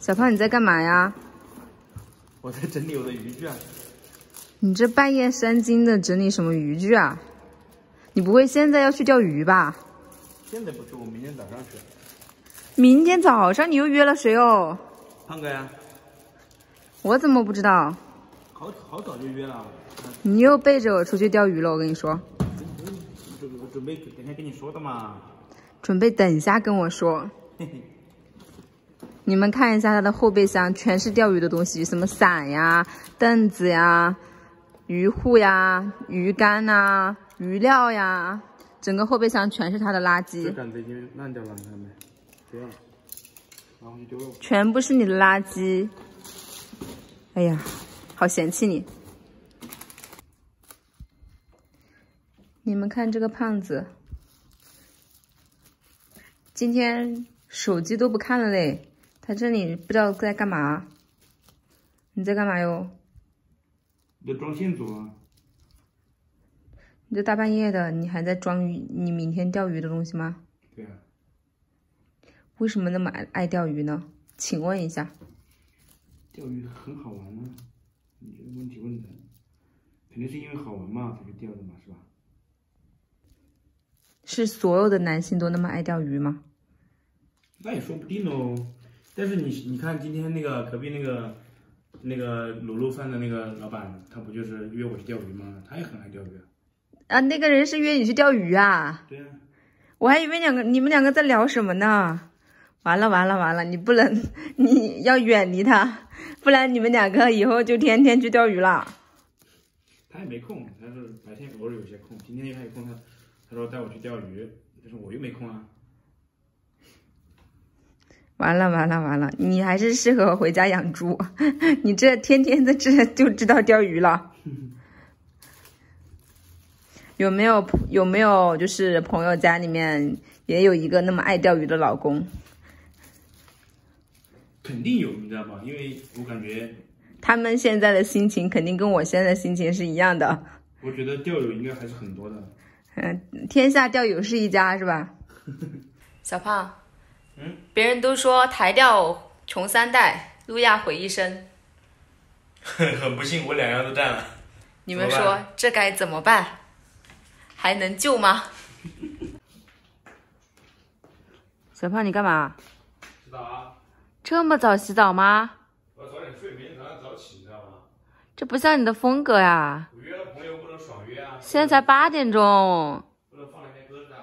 小胖，你在干嘛呀？我在整理我的渔具啊。你这半夜三更的整理什么渔具啊？你不会现在要去钓鱼吧？现在不去，我明天早上去。明天早上你又约了谁哦？胖哥呀。我怎么不知道？好好早就约了。你又背着我出去钓鱼了，我跟你说。准准备等下跟你说的嘛。准备等一下跟我说。你们看一下他的后备箱，全是钓鱼的东西，什么伞呀、凳子呀、鱼护呀、鱼竿呐、鱼料呀，整个后备箱全是他的垃圾。这杆子已经烂掉了，你看到没？这样，然后就丢了。全部是你的垃圾。哎呀，好嫌弃你！你们看这个胖子，今天手机都不看了嘞。他这里不知道在干嘛？你在干嘛哟？在装线组啊！你这大半夜的，你还在装鱼？你明天钓鱼的东西吗？对啊。为什么那么爱爱钓鱼呢？请问一下。钓鱼很好玩啊？你这个问题问的，肯定是因为好玩嘛才去钓的嘛，是吧？是所有的男性都那么爱钓鱼吗？那也说不定哦。但是你你看今天那个隔壁那个那个卤肉饭的那个老板，他不就是约我去钓鱼吗？他也很爱钓鱼。啊，那个人是约你去钓鱼啊？对啊。我还以为两个你们两个在聊什么呢？完了完了完了！你不能，你要远离他，不然你们两个以后就天天去钓鱼了。他也没空，他是白天偶尔有些空，今天他有空，他他说带我去钓鱼，但是我又没空啊。完了完了完了！你还是适合回家养猪，你这天天的这就知道钓鱼了。有没有有没有就是朋友家里面也有一个那么爱钓鱼的老公？肯定有，你知道吗？因为我感觉他们现在的心情肯定跟我现在心情是一样的。我觉得钓友应该还是很多的。嗯，天下钓友是一家，是吧？小胖。嗯，别人都说台钓穷三代，路亚毁一生。很不幸，我两样都占了。你们说这该怎么办？还能救吗？小胖，你干嘛？洗澡啊。这么早洗澡吗？我要早点睡，明天早上早起，你知道吗？这不像你的风格呀。我约了朋友不能爽约啊。现在才八点钟。不能放两天鸽子的。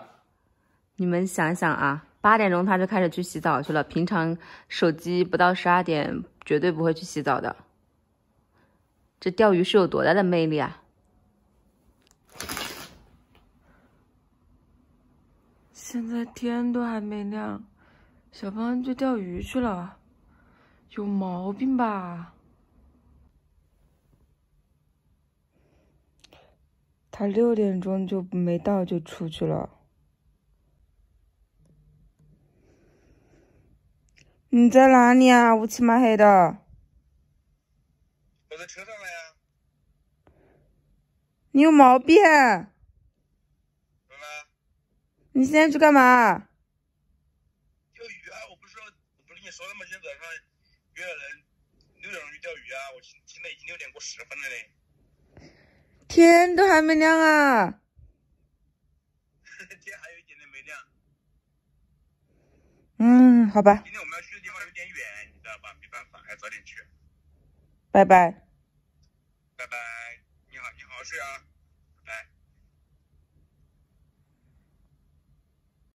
你们想想啊。八点钟他就开始去洗澡去了，平常手机不到十二点绝对不会去洗澡的。这钓鱼是有多大的魅力啊！现在天都还没亮，小芳就钓鱼去了，有毛病吧？他六点钟就没到就出去了。你在哪里啊？乌漆嘛黑的。我在车上了呀。你有毛病。怎么了？你现在去干嘛？钓鱼啊！我不是说，我不是跟你说了吗？今天早上约了人六点钟去钓鱼啊！我现现在已经六点过十分了嘞。天都还没亮啊！天还有一点点没亮。嗯，好吧。今天我们要去。远，你知道吧？没办法，还早点去。拜拜。